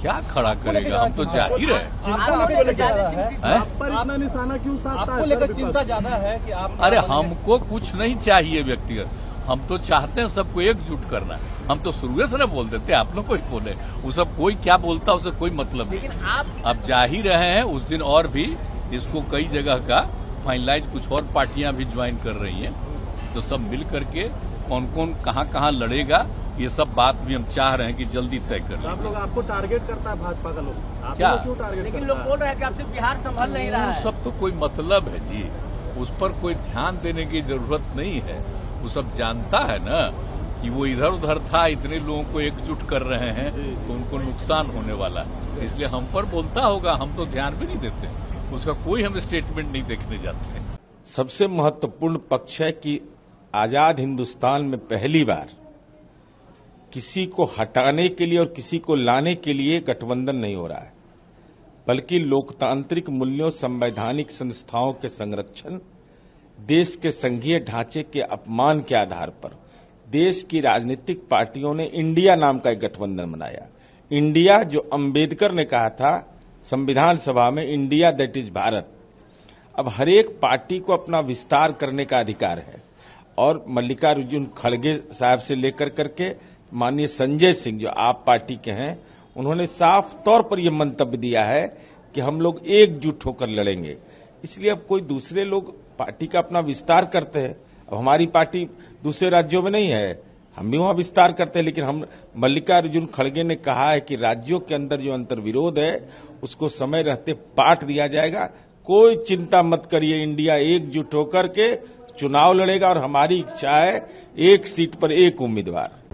क्या खड़ा करेगा? हम तो ज़ाहिर है आपको लेकर हैं? पर इतना निशाना क्यों साधता आपको है लेकर सर चिंता ज़्यादा है कि आप अरे हमको कुछ नहीं चाहिए व्यक्तिगत। हम तो चाहते हैं सबको एकजुट करना हम तो शुरू से न बोल देते आप लोग कोई बोले। वो सब कोई क्या बोलता उसे कोई मतलब नहीं। आप अब जा ही रहे हैं उस दिन और भी इसको कई जगह का फाइनलाइज कुछ और पार्टियाँ भी ज्वाइन कर रही हैं। तो सब मिल करके कौन कौन कहाँ कहाँ लड़ेगा ये सब बात भी हम चाह रहे हैं कि जल्दी तय कर आप लोग आपको टारगेट करता है भाजपा का लोग। क्या? क्यों टारगेट लेकिन लोग बोल रहे हैं कि आपसे बिहार संभल नहीं रहा है। सब तो कोई मतलब है जी। उस पर कोई ध्यान देने की ज़रूरत नहीं है। वो सब जानता है ना कि वो इधर उधर था इतने लोगों को एकजुट कर रहे हैं तो उनको नुकसान होने वाला है। इसलिए हम पर बोलता होगा हम तो ध्यान भी नहीं देते। उसका कोई हम स्टेटमेंट नहीं देखने जाते। सबसे महत्वपूर्ण पक्ष है कि आज़ाद हिंदुस्तान में पहली बार किसी को हटाने के लिए और किसी को लाने के लिए गठबंधन नहीं हो रहा है, बल्कि लोकतांत्रिक मूल्यों, संवैधानिक संस्थाओं के संरक्षण, देश के संघीय ढांचे के अपमान के आधार पर देश की राजनीतिक पार्टियों ने इंडिया नाम का एक गठबंधन बनाया। इंडिया, जो अंबेडकर ने कहा था, संविधान सभा में इंडिया दैट इज़ भारत। अब हरेक पार्टी को अपना विस्तार करने का अधिकार है, और मल्लिकार्जुन खड़गे साहब से लेकर करके माननीय संजय सिंह जो आप पार्टी के हैं, उन्होंने साफ़ तौर पर यह मंतव्य दिया है कि हम लोग एकजुट होकर लड़ेंगे। इसलिए अब कोई दूसरे लोग पार्टी का अपना विस्तार करते हैं। अब हमारी पार्टी दूसरे राज्यों में नहीं है। हम भी वहाँ विस्तार करते हैं, लेकिन हम, मल्लिकार्जुन खड़गे ने कहा है कि राज्यों के अंदर जो अंतर विरोध है, उसको समय रहते पाट दिया जाएगा। कोई चिंता मत करिए, इंडिया एकजुट होकर के चुनाव लड़ेगा और हमारी इच्छा है एक सीट पर एक उम्मीदवार।